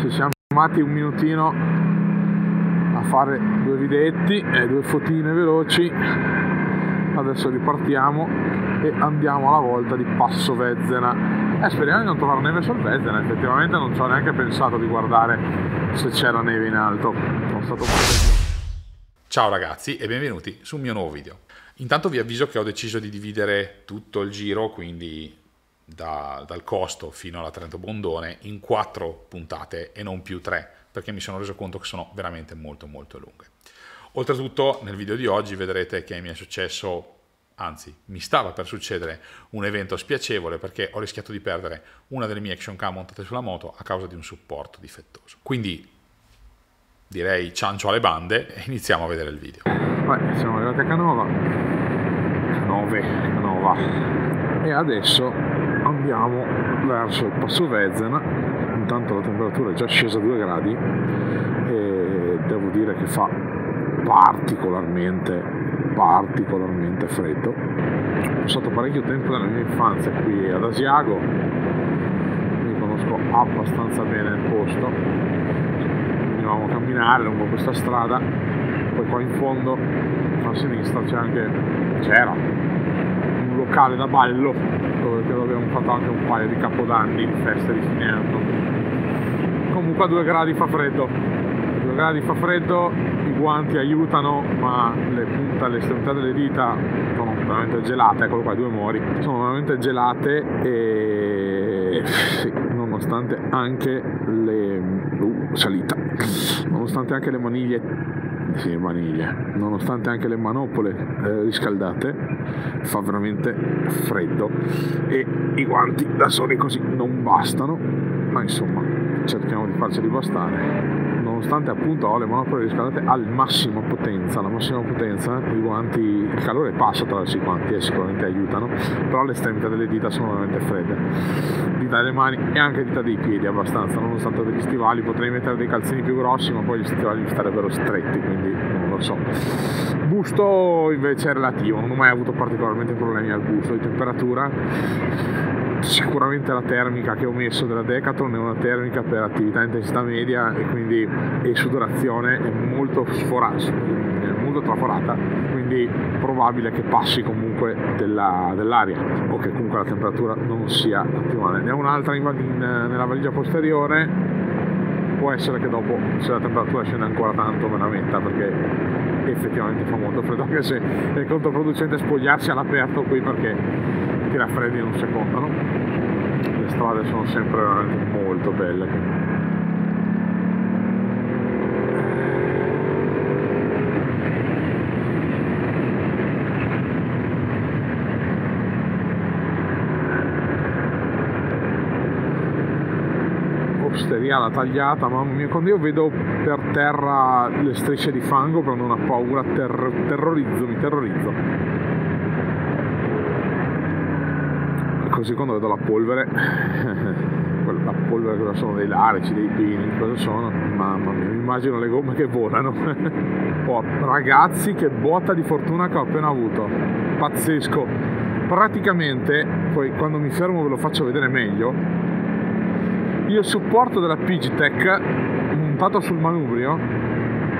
ci siamo fermati un minutino a fare due videetti e due fotine veloci. Adesso ripartiamo e andiamo alla volta di Passo Vezzena e speriamo di non trovare neve sul Vezzena effettivamente non ci ho neanche pensato di guardare se c'era neve in alto. Ciao ragazzi e benvenuti sul mio nuovo video. Intanto vi avviso che ho deciso di dividere tutto il giro, quindi da, dal costo fino alla Trento Bondone, in quattro puntate e non più tre, perché mi sono reso conto che sono veramente molto molto lunghe. Oltretutto nel video di oggi vedrete che mi è successo, anzi mi stava per succedere un evento spiacevole perché ho rischiato di perdere una delle mie action cam montate sulla moto a causa di un supporto difettoso. Quindi direi ciancio alle bande e iniziamo a vedere il video. Beh, siamo arrivati a Canova, Canove, Canova e adesso andiamo verso il Passo Vezzena, intanto la temperatura è già scesa a 2 gradi e devo dire che fa particolarmente, particolarmente freddo. Ho passato parecchio tempo nella mia infanzia qui ad Asiago, quindi conosco abbastanza bene il posto. Continuavamo a camminare lungo questa strada, poi qua in fondo a sinistra c'è anche, c'era locale da ballo dove abbiamo fatto anche un paio di capodanni, di feste di fine anno. Comunque a due gradi fa freddo, a due gradi fa freddo, i guanti aiutano, ma le punte, le estremità delle dita sono veramente gelate, eccolo qua, due mori, sono veramente gelate e sì, nonostante anche le uh, salita nonostante anche le maniglie sì, maniglie nonostante anche le manopole eh, riscaldate fa veramente freddo e i guanti da soli così non bastano ma insomma cerchiamo di farceli bastare nonostante appunto ho le monopole riscaldate al massimo potenza, la massima potenza, i guanti, il calore passa attraverso i guanti e sicuramente aiutano, però le estremità delle dita sono veramente fredde, dita delle mani e anche dita dei piedi abbastanza, nonostante degli stivali, potrei mettere dei calzini più grossi, ma poi gli stivali starebbero stretti, quindi non lo so. Busto invece è relativo, non ho mai avuto particolarmente problemi al busto di temperatura sicuramente la termica che ho messo della Decathlon è una termica per attività intensità media e quindi e sudorazione è molto sforata, molto traforata, quindi probabile che passi comunque della, dell'aria o che comunque la temperatura non sia ottimale. Ne ho un'altra in, in, nella valigia posteriore, può essere che dopo se la temperatura scende ancora tanto me la metta perché effettivamente fa molto freddo anche se è controproducente spogliarsi all'aperto qui perché ti raffreddi in un secondo no? le strade sono sempre molto belle osteria tagliata, mamma mia, quando io vedo per terra le strisce di fango prendo una paura, ter- terrorizzo, mi terrorizzo. Così quando vedo la polvere, la polvere cosa sono dei larici, dei pini, cosa sono? Mamma mia, mi immagino le gomme che volano. oh, ragazzi, che botta di fortuna che ho appena avuto, pazzesco. Praticamente, poi quando mi fermo ve lo faccio vedere meglio, il supporto della Pigitech montato sul manubrio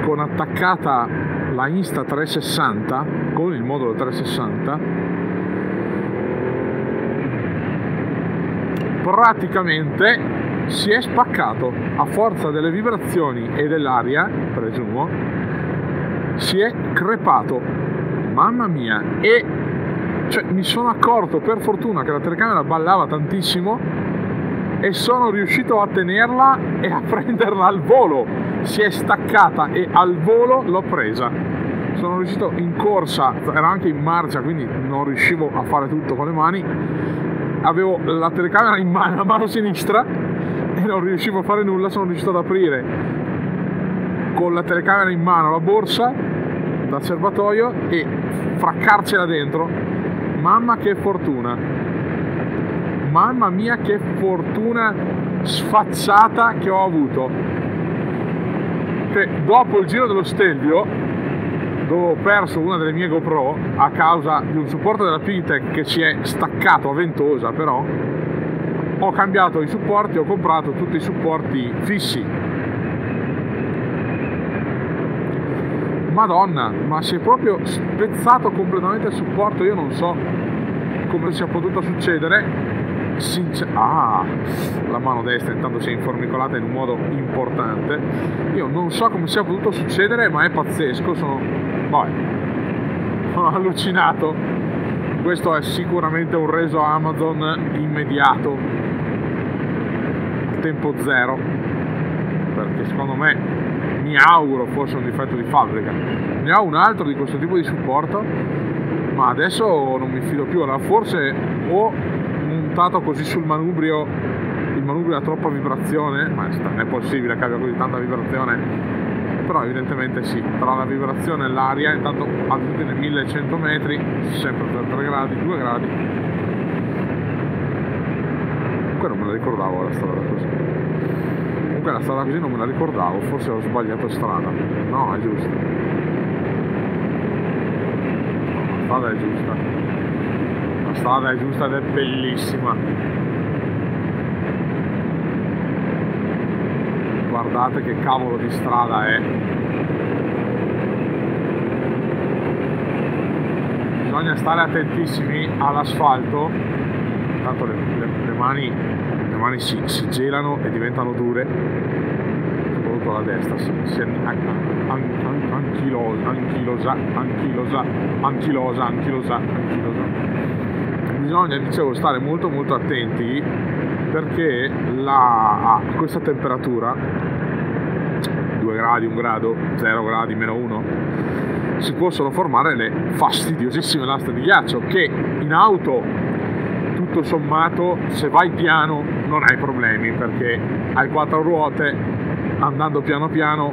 con attaccata la Insta 360 con il modulo 360 praticamente si è spaccato a forza delle vibrazioni e dell'aria presumo si è crepato mamma mia e cioè, mi sono accorto per fortuna che la telecamera ballava tantissimo e sono riuscito a tenerla e a prenderla al volo. Si è staccata e al volo l'ho presa. Sono riuscito in corsa, ero anche in marcia, quindi non riuscivo a fare tutto con le mani. Avevo la telecamera in mano, la mano sinistra e non riuscivo a fare nulla, sono riuscito ad aprire con la telecamera in mano la borsa dal serbatoio e fraccarcela dentro. Mamma che fortuna! mamma mia che fortuna sfacciata che ho avuto che dopo il giro dello Stelvio ho perso una delle mie GoPro a causa di un supporto della Pigtech che ci è staccato a ventosa però ho cambiato i supporti, ho comprato tutti i supporti fissi. Madonna, ma si è proprio spezzato completamente il supporto, io non so come sia potuto succedere. Sincer- ah, la mano destra intanto si è informicolata in un modo importante. Io non so come sia potuto succedere, ma è pazzesco. Sono, vabbè, sono allucinato. Questo è sicuramente un reso Amazon immediato, tempo zero, perché secondo me mi auguro fosse un difetto di fabbrica. Ne ho un altro di questo tipo di supporto, ma adesso non mi fido più. Allora, forse ho montato così sul manubrio, il manubrio ha troppa vibrazione, ma non è possibile che abbia così tanta vibrazione però evidentemente sì, tra la vibrazione e l'aria, intanto altitudine 1100 metri, sempre per 3 gradi, 2 gradi. Comunque non me la ricordavo la strada così. Comunque la strada così non me la ricordavo, forse ho sbagliato strada. No, è giusta. La strada è giusta. La strada è giusta ed è bellissima. guardate che cavolo di strada è. Bisogna stare attentissimi all'asfalto. Tanto le, le, le mani, le mani si, si, gelano e diventano dure. Soprattutto alla destra si, si an, an, an, anchilosa anchilosa anchilosa anchilosa anchilosa anchilosa bisogna dicevo stare molto molto attenti perché la, a questa temperatura 2 gradi, 1 grado, 0 gradi, meno 1, si possono formare le fastidiosissime lastre di ghiaccio che in auto tutto sommato se vai piano non hai problemi perché hai quattro ruote andando piano piano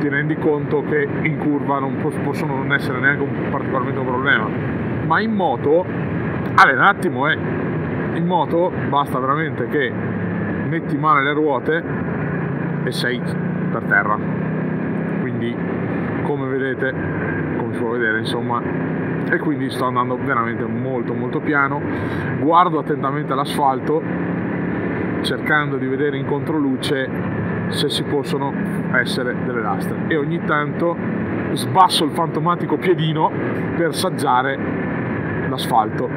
ti rendi conto che in curva non possono non essere neanche un, particolarmente un problema. Ma in moto allora un attimo eh. In moto basta veramente che metti male le ruote e sei per terra. Quindi come vedete come si può vedere insomma e quindi sto andando veramente molto molto piano. Guardo attentamente l'asfalto cercando di vedere in controluce se ci possono essere delle lastre. E ogni tanto sbasso il fantomatico piedino per saggiare l'asfalto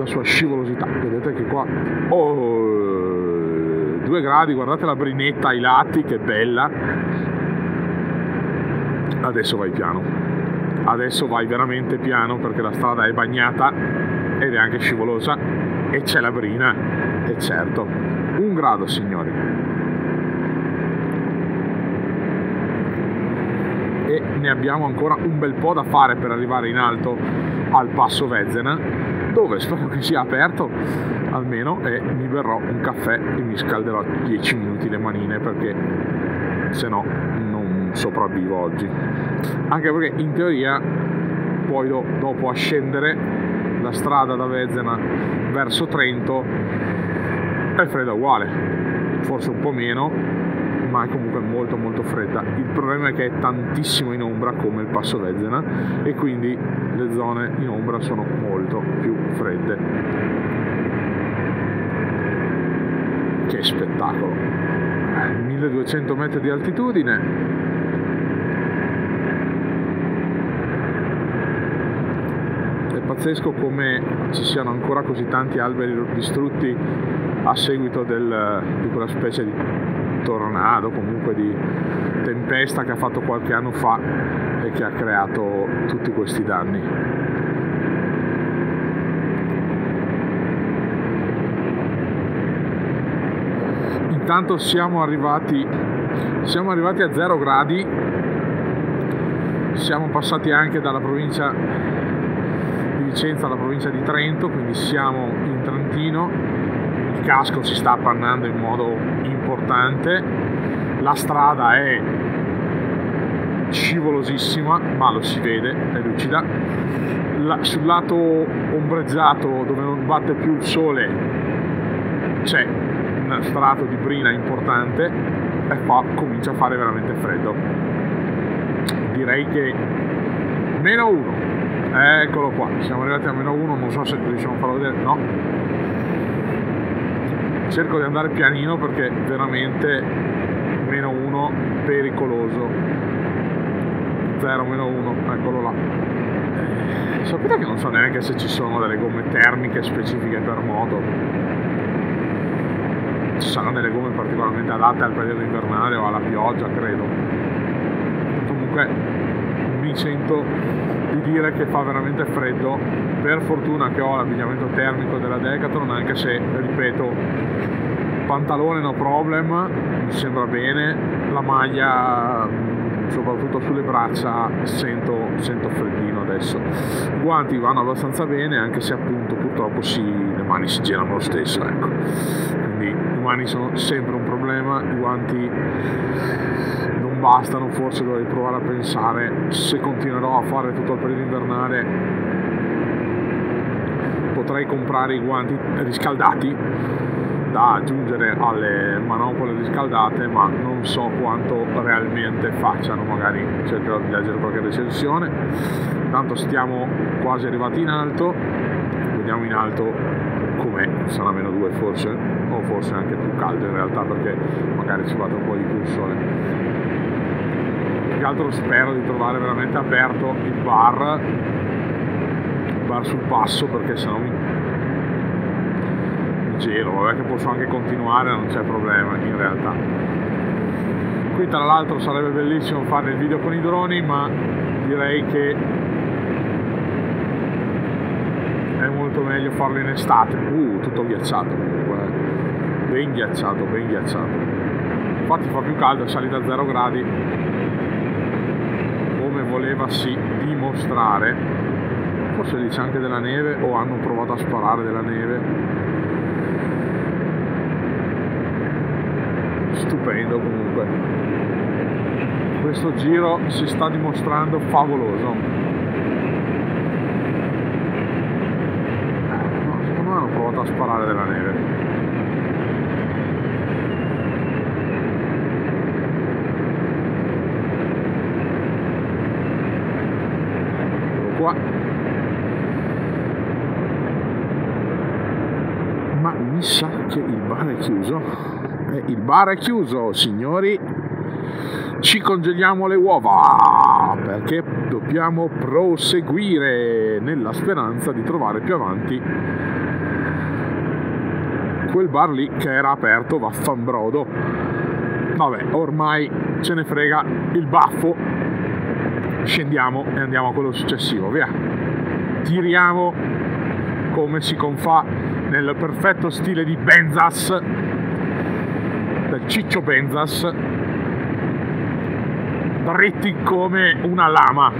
la sua scivolosità. Vedete che qua oh, due gradi guardate la brinetta ai lati che bella. Adesso vai piano. Adesso vai veramente piano perché la strada è bagnata ed è anche scivolosa e c'è la brina. E certo un grado signori. E ne abbiamo ancora un bel po' da fare per arrivare in alto al passo Vezzena dove? Spero che sia aperto almeno e mi berrò un caffè e mi scalderò 10 minuti le manine perché se no non sopravvivo oggi. Anche perché in teoria poi do, dopo a scendere la strada da Vezzena verso Trento è fredda uguale forse un po' meno ma è comunque molto molto fredda. Il problema è che è tantissimo in ombra come il passo Vezzena e quindi le zone in ombra sono molto più fredde. Che spettacolo. 1200 metri di altitudine. È pazzesco come ci siano ancora così tanti alberi distrutti a seguito del, di quella specie di tornado comunque di tempesta che ha fatto qualche anno fa e che ha creato tutti questi danni. Intanto siamo arrivati siamo arrivati a 0 gradi. Siamo passati anche dalla provincia di Vicenza alla provincia di Trento quindi siamo in Trentino. Il casco si sta appannando in modo importante la strada è scivolosissima ma lo si vede è lucida. La, sul lato ombreggiato dove non batte più il sole c'è un strato di brina importante e qua comincia a fare veramente freddo. Direi che meno 1 eccolo qua siamo arrivati a meno 1 non so se riusciamo a farlo vedere no cerco di andare pianino perché veramente meno 1 pericoloso. 0 meno 1 eccolo là. Eh, sapete che non so neanche se ci sono delle gomme termiche specifiche per moto. Ci saranno delle gomme particolarmente adatte al periodo invernale o alla pioggia credo. Comunque mi sento di dire che fa veramente freddo. Per fortuna che ho l'abbigliamento termico della Decathlon anche se ripeto pantalone no problem mi sembra bene. La maglia soprattutto sulle braccia sento, sento freddino adesso. Guanti vanno abbastanza bene anche se appunto purtroppo si, le mani si girano lo stesso ecco. Quindi le mani sono sempre un problema i guanti non bastano forse dovrei provare a pensare se continuerò a fare tutto il periodo invernale potrei comprare i guanti riscaldati da aggiungere alle manopole riscaldate ma non so quanto realmente facciano magari cercherò di leggere qualche recensione. Intanto stiamo quasi arrivati in alto vediamo in alto com'è sarà meno 2 forse o forse anche più caldo in realtà perché magari ci vado un po' di più il sole più che altro spero di trovare veramente aperto il bar il bar sul passo perché sennò mi gelo, vabbè che posso anche continuare, non c'è problema in realtà. Qui tra l'altro sarebbe bellissimo fare il video con i droni, ma direi che è molto meglio farlo in estate. Uh, tutto ghiacciato comunque, eh. ben ghiacciato, ben ghiacciato. Infatti fa più caldo, sali da 0 gradi, come volevasi dimostrare. Forse lì c'è anche della neve o hanno provato a sparare della neve stupendo comunque questo giro si sta dimostrando favoloso no, sparare della neve. Qua. Ma mi sa che il bar è chiuso. Il bar è chiuso, signori. Ci congeliamo le uova perché dobbiamo proseguire nella speranza di trovare più avanti quel bar lì che era aperto, vaffanbrodo. Vabbè, ormai ce ne frega il baffo. Scendiamo e andiamo a quello successivo, via. Tiriamo come si confà nel perfetto stile di Benzas del Ciccio Benzas dritti come una lama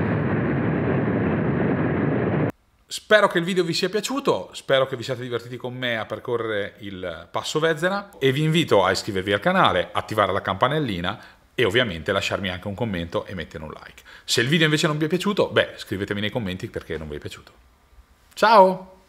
Spero che il video vi sia piaciuto, spero che vi siate divertiti con me a percorrere il passo Vezzera e vi invito a iscrivervi al canale, attivare la campanellina e ovviamente lasciarmi anche un commento e mettere un like. Se il video invece non vi è piaciuto, beh, scrivetemi nei commenti perché non vi è piaciuto. Ciao!